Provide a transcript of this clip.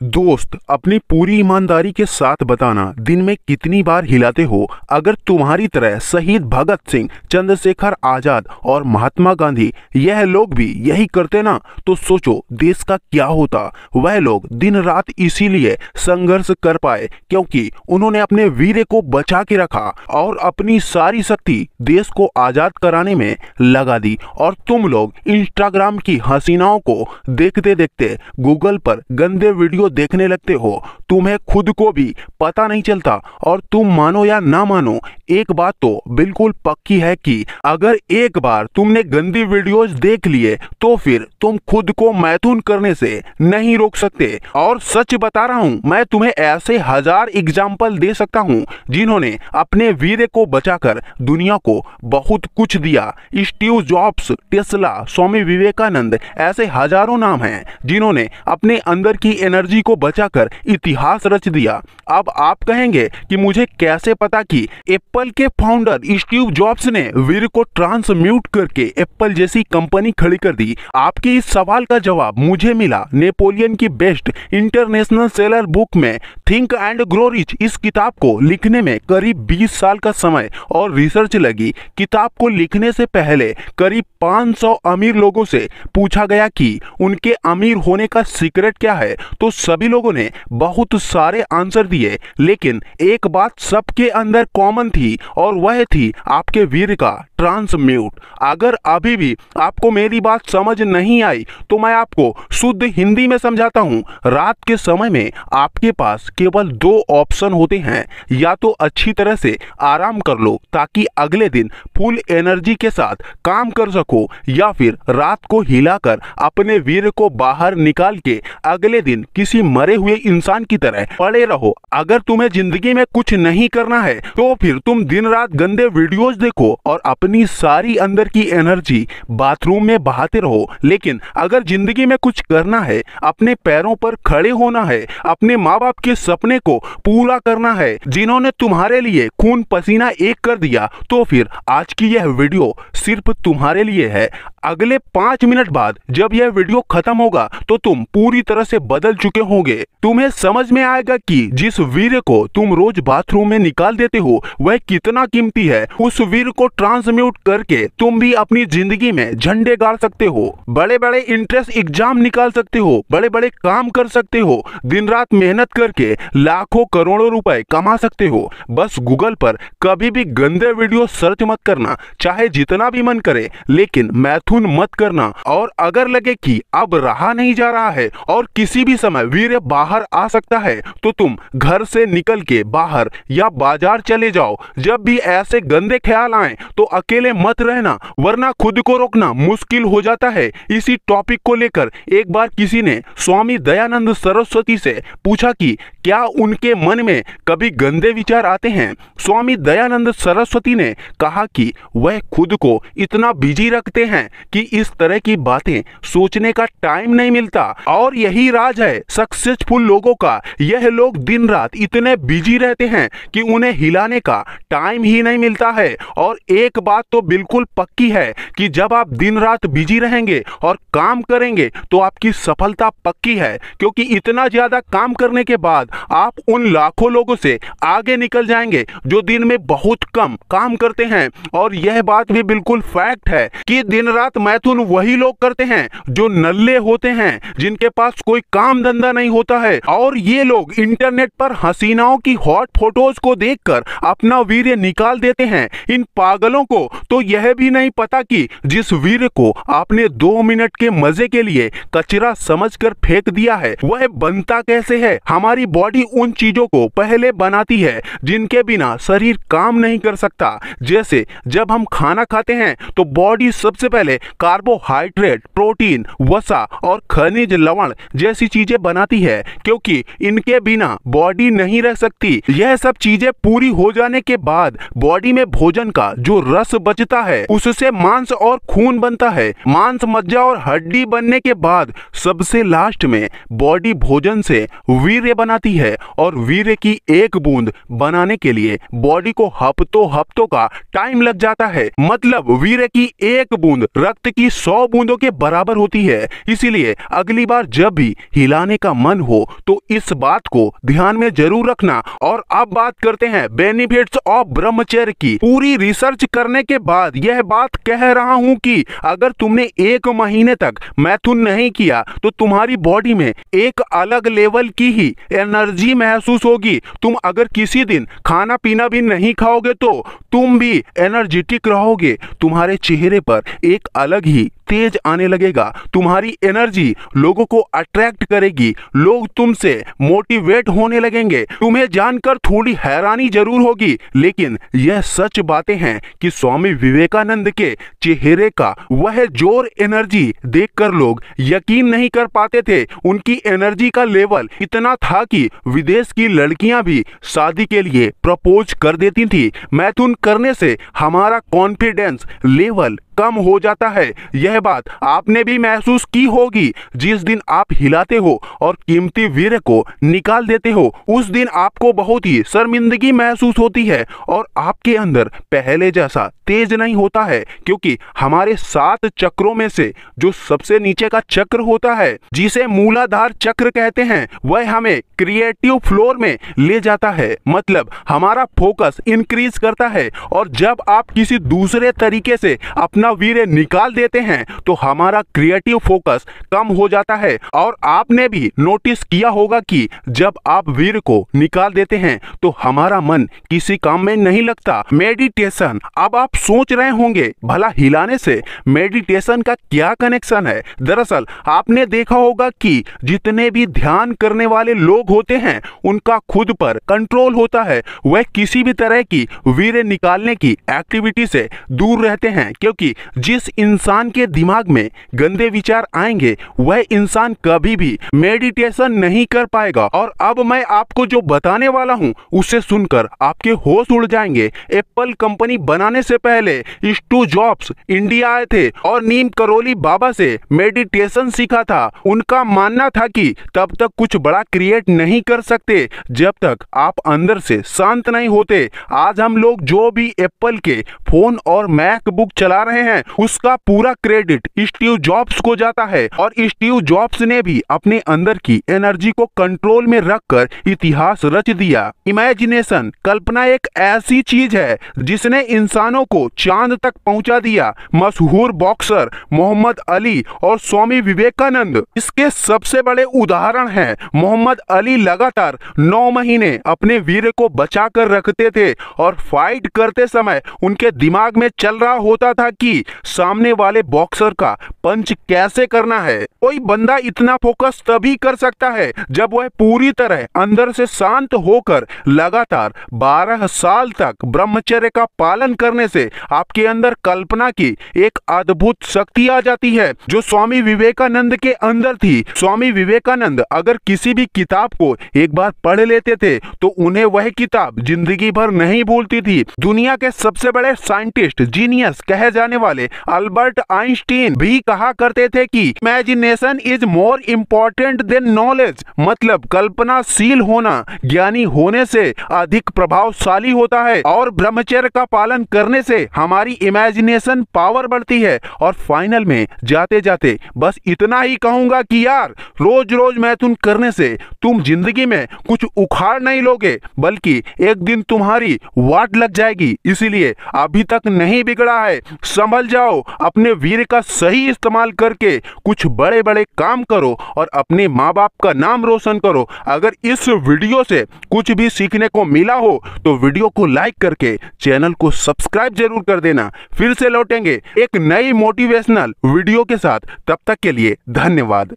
दोस्त, अपनी पूरी ईमानदारी के साथ बताना, दिन में कितनी बार हिलाते हो, अगर तुम्हारी तरह शहीद भगत सिंह, चंद्रशेखर आज़ाद और महात्मा गांधी, यह लोग भी यही करते ना तो सोचो, देश का क्या होता। वह लोग दिन रात इसीलिए संघर्ष कर पाए, क्योंकि उन्होंने अपने वीर को बचा के रखा और अपनी सारी शक्ति देश को आज़ाद कराने में लगा दी। और तुम लोग इंस्टाग्राम की हसीनाओं को देखते देखते गूगल पर गंदे वीडियो देखने लगते हो। तुम्हें खुद को भी पता नहीं चलता और तुम मानो या ना मानो, एक बात तो बिल्कुल पक्की है कि अगर एक बार तुमने गंदी वीडियोस देख लिए तो फिर तुम खुद को मैथुन करने से नहीं रोक सकते। और सच बता रहा हूँ, मैं तुम्हें ऐसे हज़ार एग्ज़ाम्पल दे सकता हूँ, जिन्होंने अपने वीर को बचाकर दुनिया को बहुत कुछ दिया। Steve Jobs, Tesla, Swami Vivekananda, ऐसे हज़ारों नाम हैं, जिन्होंने अपने अंदर की एनर्जी को बचाकर इतिहास रच दिया। अब आप कहेंगे कि मुझे कैसे पता कि एप्पल के फाउंडर स्टीव जॉब्स ने वीर को ट्रांसम्यूट करके एप्पल जैसी कंपनी खड़ी कर दी। आपके इस सवाल का जवाब मुझे मिला नेपोलियन की बेस्ट इंटरनेशनल सेलर बुक में थिंक एंड ग्रो रिच। इस किताब को लिखने में करीब 20 साल का समय और रिसर्च लगी। किताब को लिखने से पहले करीब 500 अमीर लोगों से पूछा गया कि उनके अमीर होने का सीक्रेट क्या है? तो सभी लोगों ने बहुत सारे आंसर दिए, लेकिन एक बात सबके अंदर कॉमन थी, और वह थी आपके वीर का ट्रांसम्यूट अगर अभी भी आपको मेरी बात समझ नहीं आई तो मैं आपको शुद्ध हिंदी में समझाता हूँ। रात के समय में आपके पास केवल दो ऑप्शन होते हैं। या तो अच्छी तरह से आराम कर लो, ताकि अगले दिन फुल एनर्जी के साथ काम कर सको, या फिर रात को हिलाकर अपने वीर को बाहर निकाल के अगले दिन किसी मरे हुए इंसान की तरह। पड़े रहो। अगर तुम्हें ज़िंदगी में कुछ नहीं करना है तो फिर तुम दिन रात गंदे वीडियोस देखो और अपनी सारी अंदर की एनर्जी बाथरूम में बहाते रहो। लेकिन अगर ज़िंदगी में कुछ करना है, अपने पैरों पर खड़े होना है, अपने माँ बाप के सपने को पूरा करना है, जिन्होंने तुम्हारे लिए खून पसीना एक कर दिया तो फिर आज की यह वीडियो सिर्फ़ तुम्हारे लिए है। अगले पाँच मिनट बाद जब यह वीडियो खत्म होगा तो तुम पूरी तरह से बदल चुके होंगे। तुम्हें समझ में आएगा कि जिस वीर को तुम रोज बाथरूम में निकाल देते हो, वह कितना कीमती है। उस वीर को ट्रांसम्यूट करके तुम भी अपनी ज़िंदगी में झंडे गाड़ सकते हो। बड़े बड़े इंट्रेंस एग्ज़ाम निकाल सकते हो बड़े बड़े काम कर सकते हो दिन रात मेहनत करके लाखों करोड़ों रुपए कमा सकते हो। बस गूगल पर कभी भी गंदे वीडियो सर्च मत करना, चाहे जितना भी मन करे, लेकिन मैथुन मत करना। और अगर लगे कि अब रहा नहीं जा रहा है, और किसी भी समय वीर बाहर आ सकता है तो तुम घर से निकल के बाहर या बाज़ार चले जाओ। जब भी ऐसे गंदे ख्याल आए तो अकेले मत रहना, वरना खुद को रोकना मुश्किल हो जाता है। इसी टॉपिक को लेकर एक बार किसी ने स्वामी दयानंद सरस्वती से पूछा कि क्या उनके मन में कभी गंदे विचार आते हैं? स्वामी दयानंद सरस्वती ने कहा कि वह खुद को इतना बिज़ी रखते हैं कि इस तरह की बातें सोचने का टाइम नहीं मिलता। और यही राज है सक्सेसफुल लोगों का। यह लोग दिन रात इतने बिज़ी रहते हैं कि उन्हें हिलाने का टाइम ही नहीं मिलता है। और एक बात तो बिल्कुल पक्की है कि जब आप दिन रात बिज़ी रहेंगे और काम करेंगे तो आपकी सफलता पक्की है। क्योंकि इतना ज़्यादा काम करने के बाद आप उन लाखों लोगों से आगे निकल जाएँगे जो दिन में बहुत कम काम करते हैं। और यह बात भी बिल्कुल फैक्ट है कि दिन रात मैथुन वही लोग करते हैं जो नल्ले होते हैं, जिनके पास कोई काम धंधा नहीं होता है। और ये लोग इंटरनेट पर हसीनाओं की हॉट फ़ोटोज़ को देखकर अपना वीर निकाल देते हैं। इन पागलों को तो यह भी नहीं पता कि जिस वीर को आपने दो मिनट के मज़े के लिए कचरा समझकर फेंक दिया है, वह बनता कैसे है? हमारी बॉडी उन चीज़ों को पहले बनाती है जिनके बिना शरीर काम नहीं कर सकता। जैसे जब हम खाना खाते हैं तो बॉडी सबसे पहले कार्बोहाइड्रेट, प्रोटीन, वसा और खनिज लवण जैसी चीज़ें बनाती है, क्योंकि इनके बिना बॉडी नहीं रह सकती। यह सब चीज़ें पूरी हो जाने के बाद बॉडी में भोजन का जो रस बचता है, उससे मांस और खून बनता है। मांस, मज्जा और हड्डी बनने के बाद सबसे लास्ट में बॉडी भोजन से वीर्य बनाती है और वीर्य की एक बूंद बनाने के लिए बॉडी को हफ्तों हफ्तों का टाइम लग जाता है। मतलब वीर्य की एक बूंद रक्त की सौ बूंदों के बराबर होती है। इसीलिए अगली बार जब भी हिलाने का का मन हो तो इस बात को ध्यान में ज़रूर रखना। और अब बात करते हैं बेनिफिट्स ऑफ़ ब्रह्मचर्य की। पूरी रिसर्च करने के बाद यह बात कह रहा हूँ कि अगर तुमने एक महीने तक मैथुन नहीं किया तो तुम्हारी बॉडी में एक अलग लेवल की ही एनर्जी महसूस होगी। तुम अगर किसी दिन खाना पीना भी नहीं खाओगे तो तुम भी एनर्जेटिक रहोगे। तुम्हारे चेहरे पर एक अलग ही तेज आने लगेगा। तुम्हारी एनर्जी लोगों को अट्रैक्ट करेगी। लोग तुमसे मोटिवेट होने लगेंगे। तुम्हें जानकर थोड़ी हैरानी ज़रूर होगी। लेकिन यह सच बातें हैं कि स्वामी विवेकानंद के चेहरे का वह ज़ोर एनर्जी देखकर लोग यकीन नहीं कर पाते थे। उनकी एनर्जी का लेवल इतना था कि विदेश की लड़कियाँ भी शादी के लिए प्रपोज कर देती थी। मैथुन करने से हमारा कॉन्फिडेंस लेवल कम हो जाता है। यह बात आपने भी महसूस की होगी। जिस दिन आप हिलाते हो और कीमती वीर को निकाल देते हो, उस दिन आपको बहुत ही शर्मिंदगी महसूस होती है और आपके अंदर पहले जैसा तेज नहीं होता है, क्योंकि हमारे सात चक्रों में से जो सबसे नीचे का चक्र होता है, जिसे मूलाधार चक्र कहते हैं, वह हमें क्रिएटिव फ्लोर में ले जाता है। मतलब हमारा फोकस इंक्रीज करता है और जब आप किसी दूसरे तरीके से अपना अपना वीर निकाल देते हैं तो हमारा क्रिएटिव फोकस कम हो जाता है। और आपने भी नोटिस किया होगा कि जब आप वीर को निकाल देते हैं तो हमारा मन किसी काम में नहीं लगता। मेडिटेशन अब आप सोच रहे होंगे, भला हिलाने से मेडिटेशन का क्या कनेक्शन है? दरअसल, आपने देखा होगा कि जितने भी ध्यान करने वाले लोग होते हैं, उनका खुद पर कंट्रोल होता है। वह किसी भी तरह की वीर निकालने की एक्टिविटी से दूर रहते हैं, क्योंकि जिस इंसान के दिमाग में गंदे विचार आएँगे, वह इंसान कभी भी मेडिटेशन नहीं कर पाएगा। और अब मैं आपको जो बताने वाला हूँ, उसे सुनकर आपके होश उड़ जाएँगे। एप्पल कंपनी बनाने से पहले स्टू जॉब्स इंडिया आए थे और नीम करोली बाबा से मेडिटेशन सीखा था। उनका मानना था कि तब तक कुछ बड़ा क्रिएट नहीं कर सकते, जब तक आप अंदर से शांत नहीं होते। आज हम लोग जो भी एप्पल के फ़ोन और मैकबुक चला रहे हैं हैं। उसका पूरा क्रेडिट स्टीव जॉब्स को जाता है और स्टीव जॉब्स ने भी अपने अंदर की एनर्जी को कंट्रोल में रखकर इतिहास रच दिया। इमेजिनेशन, कल्पना एक ऐसी चीज़ है जिसने इंसानों को चाँद तक पहुँचा दिया। मशहूर बॉक्सर मोहम्मद अली और स्वामी विवेकानंद इसके सबसे बड़े उदाहरण हैं। मोहम्मद अली लगातार नौ महीने अपने वीर को बचा कर रखते थे और फाइट करते समय उनके दिमाग में चल रहा होता था कि सामने वाले बॉक्सर का पंच कैसे करना है? कोई बंदा इतना फोकस तभी कर सकता है जब वह पूरी तरह अंदर से शांत होकर लगातार 12 साल तक ब्रह्मचर्य का पालन करने से आपके अंदर कल्पना की एक अद्भुत शक्ति आ जाती है, जो स्वामी विवेकानंद के अंदर थी। स्वामी विवेकानंद अगर किसी भी किताब को एक बार पढ़ लेते थे तो उन्हें वह किताब ज़िंदगी भर नहीं भूलती थी। दुनिया के सबसे बड़े साइंटिस्ट जीनियस कहे जाने वाले अल्बर्ट आइंस्टीन भी कहा करते थे कि imagination is more important than knowledge मतलब कल्पनाशील होना, ज्ञानी होने से अधिक प्रभावशाली होता है और ब्रह्मचर्य का पालन करने से हमारी इमेजिनेशन पावर बढ़ती है। और फाइनल में जाते जाते बस इतना ही कहूँगा कि यार रोज रोज मैथुन करने से तुम ज़िंदगी में कुछ उखाड़ नहीं लोगे, बल्कि एक दिन तुम्हारी वाट लग जाएगी। इसीलिए अभी तक नहीं बिगड़ा है, सम संभल जाओ। अपने वीर का सही इस्तेमाल करके कुछ बड़े बड़े काम करो और अपने माँ बाप का नाम रोशन करो। अगर इस वीडियो से कुछ भी सीखने को मिला हो तो वीडियो को लाइक करके चैनल को सब्सक्राइब ज़रूर कर देना। फिर से लौटेंगे एक नई मोटिवेशनल वीडियो के साथ। तब तक के लिए धन्यवाद।